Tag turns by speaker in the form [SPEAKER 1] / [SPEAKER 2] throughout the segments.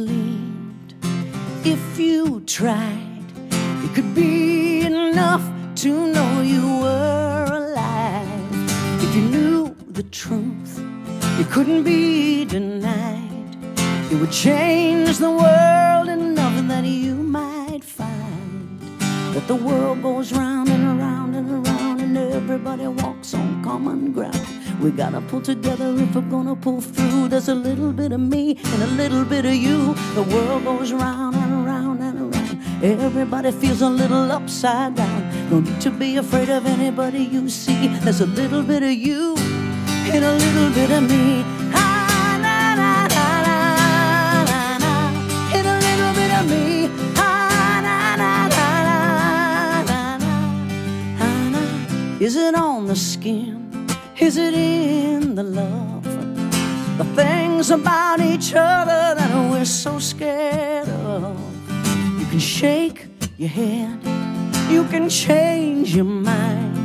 [SPEAKER 1] believed, if you tried, it could be enough to know you were alive. If you knew the truth, it couldn't be denied. It would change the world enough that you might find that the world goes round and around and around, and everybody walks on common ground. We gotta pull together if we're gonna pull through. There's a little bit of me and a little bit of you. The world goes round and round and round. Everybody feels a little upside down. No need to be afraid of anybody you see. There's a little bit of you and a little bit of me. Ah, and a little bit of me. Ah, ah, Is it on the skin? Is it in the love? The things about each other that we're so scared of. You can shake your head, you can change your mind.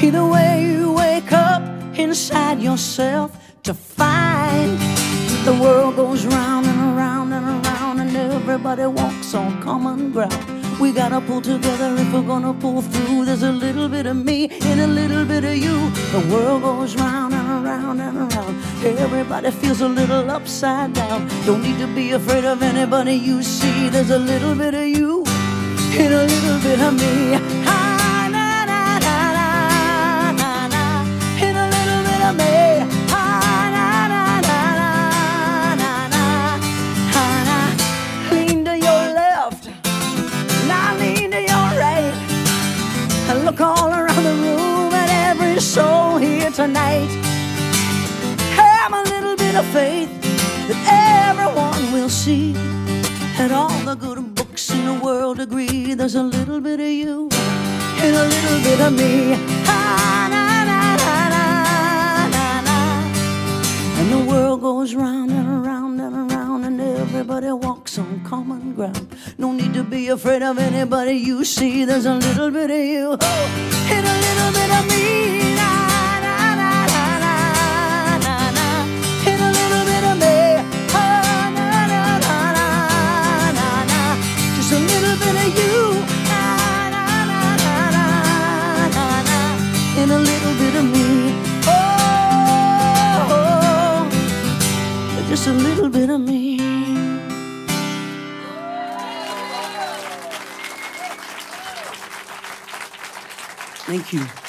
[SPEAKER 1] Either way, you wake up inside yourself to find that the world goes round and around and around, and everybody walks on common ground. We gotta pull together if we're gonna pull through. There's a little bit of me and a little bit of you. The world goes round and around and around. Everybody feels a little upside down. Don't need to be afraid of anybody you see. There's a little bit of you and a little bit of me. Tonight. Have a little bit of faith that everyone will see. And all the good books in the world agree there's a little bit of you and a little bit of me. Ah. And the world goes round and around and around, and everybody walks on common ground. No need to be afraid of anybody you see. There's a little bit of you oh, and a little bit of me. Just a little bit of me. Thank you.